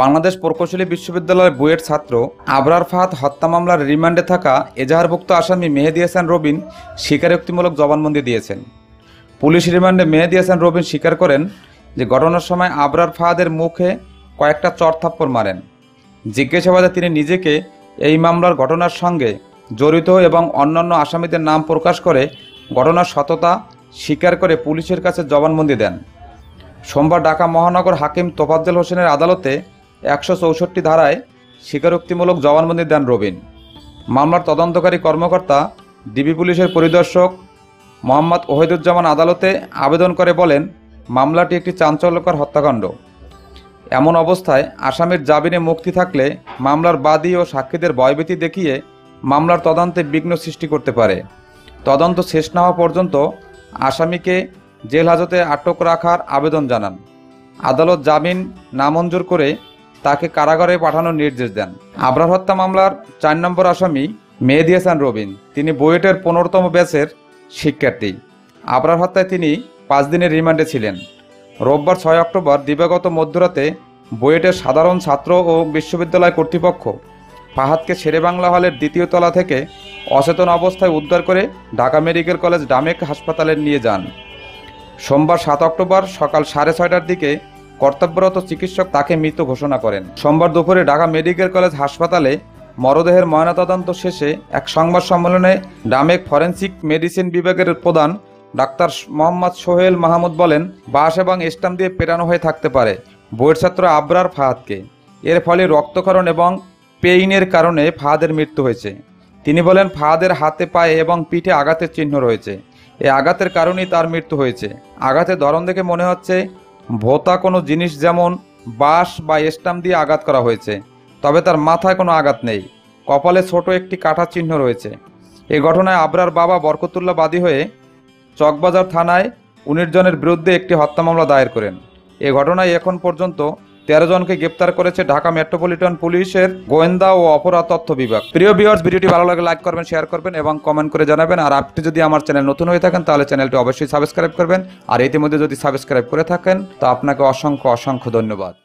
বাংলাদেশ প্রকৌশলী বিশ্ববিদ্যালয়ের বুয়েট ছাত্র আবরার ফাহাদ হত্যা মামলার রিমান্ডে থাকা এজাহারভুক্ত আসামি মেহেদি হাসান রবিন স্বীকারোক্তিমূলক জবানবন্দি দিয়েছেন। পুলিশ রিমান্ডে মেহেদি হাসান রবিন স্বীকার করেন যে ঘটনার সময় আবরার ফাহাদের মুখে কয়েকটা চড়থাপ্পড় মারেন। জিজ্ঞাসাবাদে তিনি নিজেকে এই মামলার ঘটনার সঙ্গে জড়িত এবং অন্যান্য আসামিদের নাম প্রকাশ করে ঘটনার সততা স্বীকার করে পুলিশের কাছে জবানবন্দি দেন। সোমবার ঢাকা মহানগর হাকিম তোফাজ্জল হোসেনের আদালতে একশো চৌষট্টি ধারায় স্বীকারোক্তিমূলক জবানবন্দি দেন রবিন। মামলার তদন্তকারী কর্মকর্তা, ডিবি পুলিশের পরিদর্শক মোহাম্মদ ওহিদুজ্জামান আদালতে আবেদন করে বলেন, মামলাটি একটি চাঞ্চল্যকর হত্যাকাণ্ড। এমন অবস্থায় আসামির জামিনে মুক্তি থাকলে মামলার বাদী ও সাক্ষীদের ভয়ভীতি দেখিয়ে মামলার তদন্তে বিঘ্ন সৃষ্টি করতে পারে। তদন্ত শেষ না হওয়া পর্যন্ত আসামিকে জেল হাজতে আটক রাখার আবেদন জানান। আদালত জামিন নামঞ্জুর করে তাকে কারাগারে পাঠানোর নির্দেশ দেন। আবরার হত্যা মামলার চার নম্বর আসামি মেহেদি হাসান রবিন। তিনি বুয়েটের পনেরোতম ব্যাচের শিক্ষার্থী। আবরার হত্যায় তিনি পাঁচ দিনের রিমান্ডে ছিলেন। রোববার ছয় অক্টোবর দিবাগত মধ্যরাতে বুয়েটের সাধারণ ছাত্র ও বিশ্ববিদ্যালয় কর্তৃপক্ষ ফাহাদকে শেরেবাংলা হলের দ্বিতীয় তলা থেকে অচেতন অবস্থায় উদ্ধার করে ঢাকা মেডিকেল কলেজ ডামেক হাসপাতালে নিয়ে যান। সোমবার সাত অক্টোবর সকাল সাড়ে ছয়টার দিকে কর্তব্যরত চিকিৎসক তাকে মৃত ঘোষণা করেন। সোমবার দুপুরে ঢাকা মেডিকেল কলেজ হাসপাতালে মরদেহের ময়নাতদন্ত শেষে এক সংবাদ সম্মেলনে ডামেক ফরেন্সিক মেডিসিন বিভাগের প্রধান ডাক্তার মোহাম্মদ সোহেল মাহমুদ বলেন বাস এবং স্টাম দিয়ে পেরানো হয়ে থাকতে পারে, বইয়ের ছাত্র আবরার ফাহাদকে। এর ফলে রক্তক্ষরণ এবং পেইনের কারণে ফাহাদের মৃত্যু হয়েছে। তিনি বলেন, ফাহাদের হাতে পায়ে এবং পিঠে আঘাতের চিহ্ন রয়েছে। এই আঘাতের কারণেই তার মৃত্যু হয়েছে। আঘাতের ধরন দেখে মনে হচ্ছে ভোতা কোনো জিনিস যেমন বাঁশ বা স্টাম দিয়ে আঘাত করা হয়েছে, তবে তার মাথায় কোনো আঘাত নেই। কপালে ছোট একটি কাঠা চিহ্ন রয়েছে। এ ঘটনায় আবরার বাবা বরকতুল্লা বাদী হয়ে চকবাজার থানায় উনিশ জনের বিরুদ্ধে একটি হত্যা মামলা দায়ের করেন। এ ঘটনায় এখন পর্যন্ত তেরো জনকে গ্রেপ্তার করেছে ঢাকা মেট্রোপলিটন পুলিশের গোয়েন্দা ও অপরাধ তথ্য বিভাগ। প্রিয় ভিউয়ার্স ভিডিওটি ভালো লাগে লাইক করবেন শেয়ার করবেন এবং কমেন্ট করে জানাবেন। আর আপনি যদি আমার চ্যানেল নতুন হয়ে থাকেন, তাহলে চ্যানেলটি অবশ্যই সাবস্ক্রাইব করবেন। আর ইতিমধ্যে যদি সাবস্ক্রাইব করে থাকেন, তো আপনাকে অসংখ্য অসংখ্য ধন্যবাদ।